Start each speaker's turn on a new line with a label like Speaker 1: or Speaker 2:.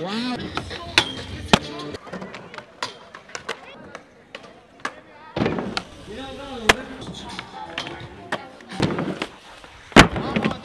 Speaker 1: Wow.